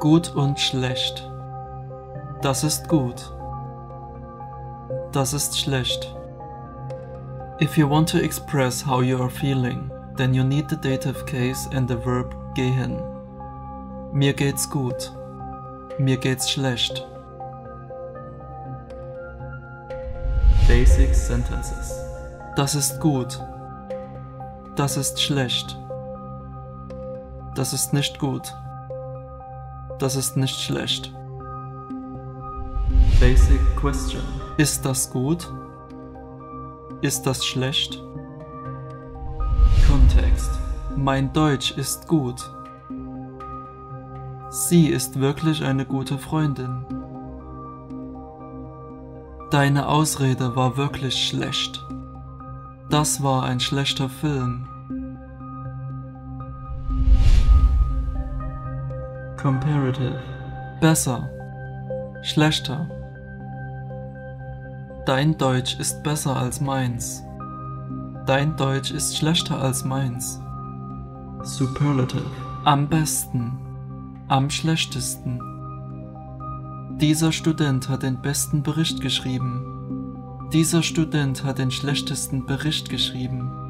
Gut und schlecht. Das ist gut. Das ist schlecht. If you want to express how you are feeling, then you need the dative case and the verb gehen. Mir geht's gut. Mir geht's schlecht. Basic sentences. Das ist gut. Das ist schlecht. Das ist nicht gut. Das ist nicht schlecht. Basic question. Ist das gut? Ist das schlecht? Kontext. Mein Deutsch ist gut. Sie ist wirklich eine gute Freundin. Deine Ausrede war wirklich schlecht. Das war ein schlechter Film. Comparative. Besser. Schlechter. Dein Deutsch ist besser als meins. Dein Deutsch ist schlechter als meins. Superlative. Am besten. Am schlechtesten. Dieser Student hat den besten Bericht geschrieben. Dieser Student hat den schlechtesten Bericht geschrieben.